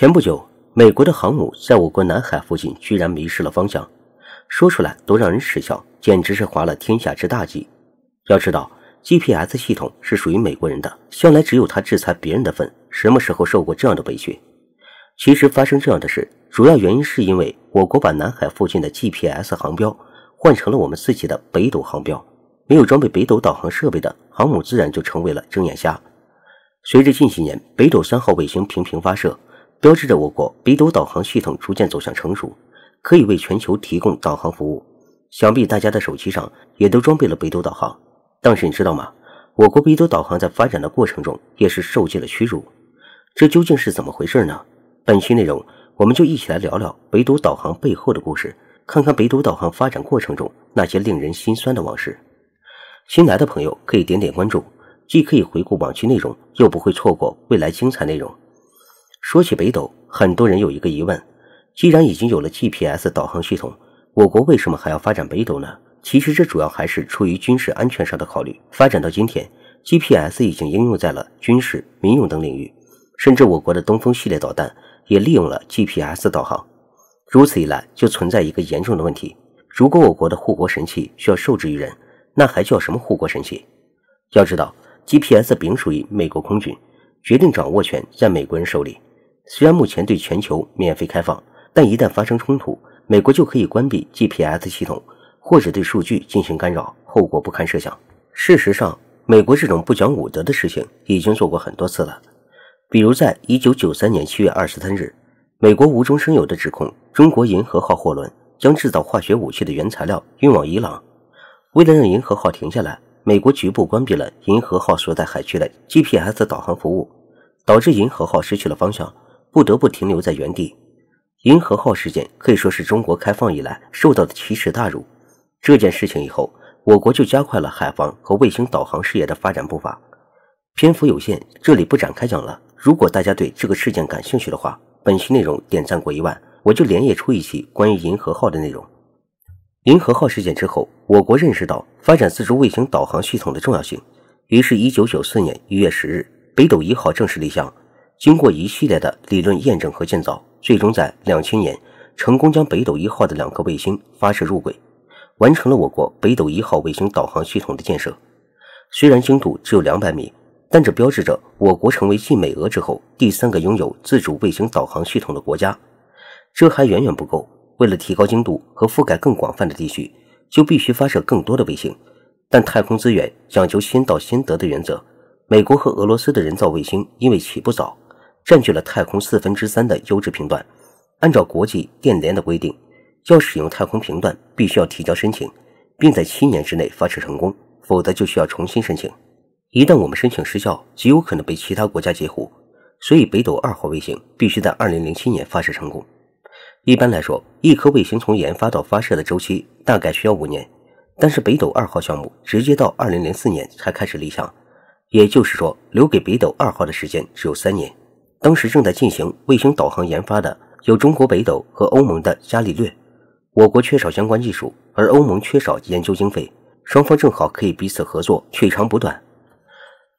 前不久，美国的航母在我国南海附近居然迷失了方向，说出来都让人耻笑，简直是滑了天下之大稽。要知道，GPS 系统是属于美国人的，向来只有他制裁别人的份，什么时候受过这样的委屈？其实发生这样的事，主要原因是因为我国把南海附近的 GPS 航标换成了我们自己的北斗航标，没有装备北斗导航设备的航母自然就成为了睁眼瞎。随着近几年北斗三号卫星频频发射，标志着我国北斗导航系统逐渐走向成熟，可以为全球提供导航服务。想必大家的手机上也都装备了北斗导航。但是你知道吗？我国北斗导航在发展的过程中也是受尽了屈辱。这究竟是怎么回事呢？本期内容我们就一起来聊聊北斗导航背后的故事，看看北斗导航发展过程中那些令人心酸的往事。新来的朋友可以点点关注，既可以回顾往期内容，又不会错过未来精彩内容。说起北斗，很多人有一个疑问：既然已经有了 GPS 导航系统，我国为什么还要发展北斗呢？其实这主要还是出于军事安全上的考虑。发展到今天，GPS 已经应用在了军事、民用等领域，甚至我国的东风系列导弹也利用了 GPS 导航。如此一来，就存在一个严重的问题：如果我国的护国神器需要受制于人，那还叫什么护国神器？要知道，GPS 并属于美国空军，决定掌握权在美国人手里。虽然目前对全球免费开放，但一旦发生冲突，美国就可以关闭 GPS 系统，或者对数据进行干扰，后果不堪设想。事实上，美国这种不讲武德的事情已经做过很多次了。比如，在一九九三年七月二十三日，美国无中生有的指控中国银河号货轮将制造化学武器的原材料运往伊朗。为了让银河号停下来，美国局部关闭了银河号所在海区的 GPS 导航服务，导致银河号失去了方向。不得不停留在原地。银河号事件可以说是中国开放以来受到的奇耻大辱。这件事情以后，我国就加快了海防和卫星导航事业的发展步伐。篇幅有限，这里不展开讲了。如果大家对这个事件感兴趣的话，本期内容点赞过一万，我就连夜出一期关于银河号的内容。银河号事件之后，我国认识到发展自主卫星导航系统的重要性，于是1994年1月10日，北斗一号正式立项。经过一系列的理论验证和建造，最终在两千年成功将北斗一号的两颗卫星发射入轨，完成了我国北斗一号卫星导航系统的建设。虽然精度只有两百米，但这标志着我国成为继美俄之后第三个拥有自主卫星导航系统的国家。这还远远不够，为了提高精度和覆盖更广泛的地区，就必须发射更多的卫星。但太空资源讲究先到先得的原则，美国和俄罗斯的人造卫星因为起步早。占据了太空四分之三的优质频段。按照国际电联的规定，要使用太空频段，必须要提交申请，并在七年之内发射成功，否则就需要重新申请。一旦我们申请失效，极有可能被其他国家截胡。所以，北斗二号卫星必须在二零零七年发射成功。一般来说，一颗卫星从研发到发射的周期大概需要五年，但是北斗二号项目直接到二零零四年才开始立项，也就是说，留给北斗二号的时间只有三年。当时正在进行卫星导航研发的有中国北斗和欧盟的伽利略，我国缺少相关技术，而欧盟缺少研究经费，双方正好可以彼此合作，取长补短。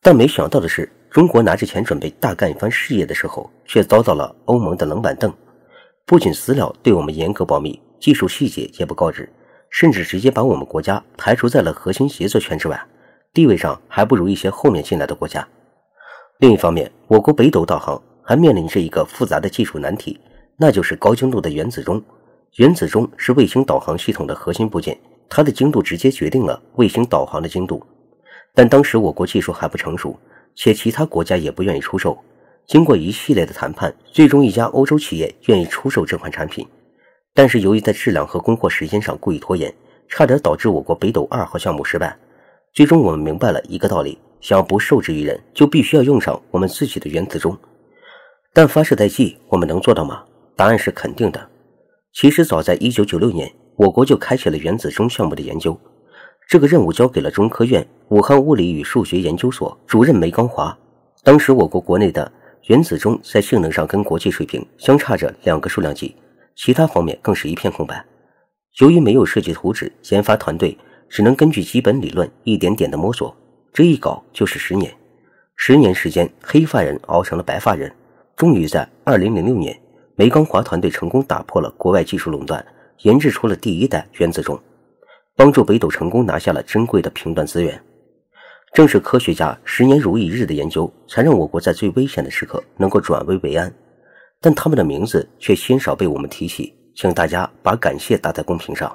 但没想到的是，中国拿着钱准备大干一番事业的时候，却遭到了欧盟的冷板凳。不仅资料对我们严格保密，技术细节也不告知，甚至直接把我们国家排除在了核心协作圈之外，地位上还不如一些后面进来的国家。另一方面，我国北斗导航还面临着一个复杂的技术难题，那就是高精度的原子钟。原子钟是卫星导航系统的核心部件，它的精度直接决定了卫星导航的精度。但当时我国技术还不成熟，且其他国家也不愿意出售。经过一系列的谈判，最终一家欧洲企业愿意出售这款产品。但是由于在质量和供货时间上故意拖延，差点导致我国北斗二号项目失败。最终我们明白了一个道理。想要不受制于人，就必须要用上我们自己的原子钟。但发射在即，我们能做到吗？答案是肯定的。其实早在1996年，我国就开启了原子钟项目的研究，这个任务交给了中科院武汉物理与数学研究所主任梅刚华。当时我国国内的原子钟在性能上跟国际水平相差着两个数量级，其他方面更是一片空白。由于没有设计图纸，研发团队只能根据基本理论一点点的摸索。这一搞就是十年，十年时间，黑发人熬成了白发人。终于在2006年，梅冈华团队成功打破了国外技术垄断，研制出了第一代原子钟，帮助北斗成功拿下了珍贵的频段资源。正是科学家十年如一日的研究，才让我国在最危险的时刻能够转危为安。但他们的名字却鲜少被我们提起，请大家把感谢打在公屏上。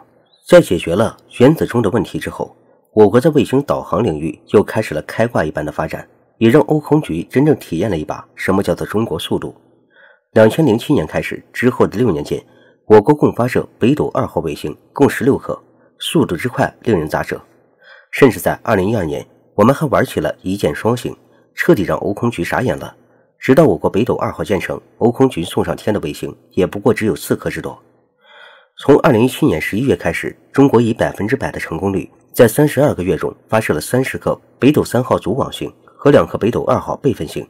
在解决了原子钟的问题之后，我国在卫星导航领域又开始了开挂一般的发展，也让欧空局真正体验了一把什么叫做中国速度。两千零七年开始之后的六年间，我国共发射北斗二号卫星共十六颗，速度之快令人咋舌。甚至在二零一二年。我们还玩起了一箭双星，彻底让欧空局傻眼了。直到我国北斗二号建成，欧空局送上天的卫星也不过只有四颗之多。从二零一七年十一月开始，中国以百分之百的成功率，在三十二个月中发射了三十颗北斗三号组网星和两颗北斗二号备份星，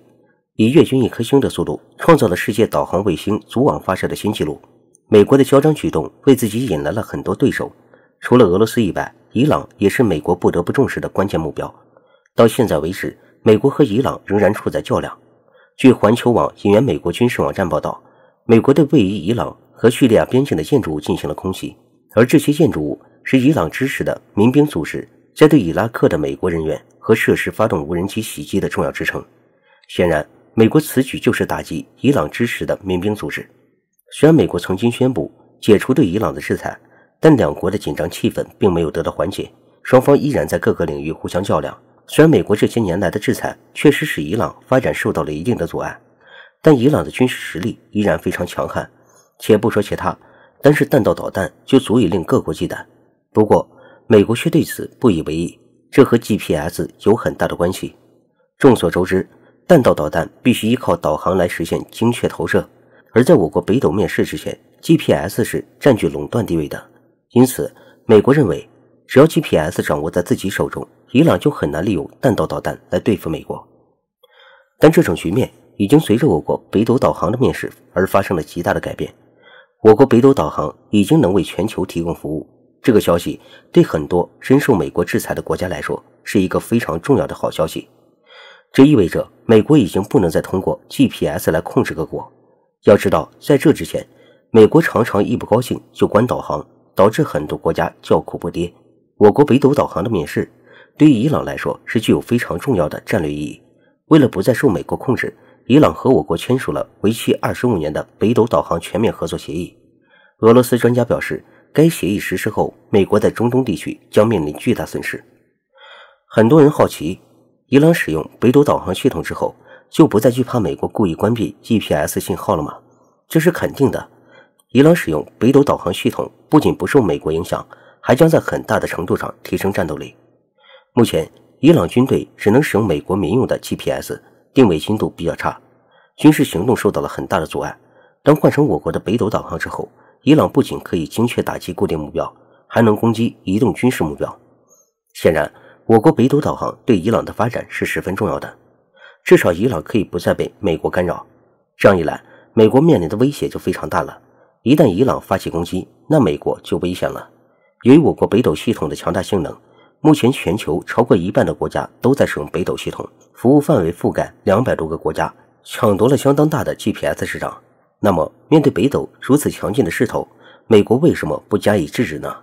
以月均一颗星的速度，创造了世界导航卫星组网发射的新纪录。美国的嚣张举动为自己引来了很多对手，除了俄罗斯以外，伊朗也是美国不得不重视的关键目标。到现在为止，美国和伊朗仍然处在较量。据环球网引援美国军事网站报道，美国对位于伊朗和叙利亚边境的建筑物进行了空袭，而这些建筑物是伊朗支持的民兵组织在对伊拉克的美国人员和设施发动无人机袭击的重要支撑。显然，美国此举就是打击伊朗支持的民兵组织。虽然美国曾经宣布解除对伊朗的制裁，但两国的紧张气氛并没有得到缓解，双方依然在各个领域互相较量。虽然美国这些年来的制裁确实使伊朗发展受到了一定的阻碍，但伊朗的军事实力依然非常强悍。且不说其他，单是弹道导弹就足以令各国忌惮。不过，美国却对此不以为意，这和 GPS 有很大的关系。众所周知，弹道导弹必须依靠导航来实现精确投射，而在我国北斗面世之前，GPS 是占据垄断地位的。因此，美国认为，只要 GPS 掌握在自己手中。伊朗就很难利用弹道导弹来对付美国，但这种局面已经随着我国北斗导航的面世而发生了极大的改变。我国北斗导航已经能为全球提供服务，这个消息对很多深受美国制裁的国家来说是一个非常重要的好消息。这意味着美国已经不能再通过 GPS 来控制各国。要知道，在这之前，美国常常一不高兴就关导航，导致很多国家叫苦不迭。我国北斗导航的面世。对于伊朗来说是具有非常重要的战略意义。为了不再受美国控制，伊朗和我国签署了为期二十五年的北斗导航全面合作协议。俄罗斯专家表示，该协议实施后，美国在中东地区将面临巨大损失。很多人好奇，伊朗使用北斗导航系统之后，就不再惧怕美国故意关闭 GPS 信号了吗？这是肯定的。伊朗使用北斗导航系统不仅不受美国影响，还将在很大的程度上提升战斗力。目前，伊朗军队只能使用美国民用的 GPS，定位精度比较差，军事行动受到了很大的阻碍。当换成我国的北斗导航之后，伊朗不仅可以精确打击固定目标，还能攻击移动军事目标。显然，我国北斗导航对伊朗的发展是十分重要的，至少伊朗可以不再被美国干扰。这样一来，美国面临的威胁就非常大了。一旦伊朗发起攻击，那美国就危险了。由于我国北斗系统的强大性能。目前，全球超过一半的国家都在使用北斗系统，服务范围覆盖两百多个国家，抢夺了相当大的 GPS 市场。那么，面对北斗如此强劲的势头，美国为什么不加以制止呢？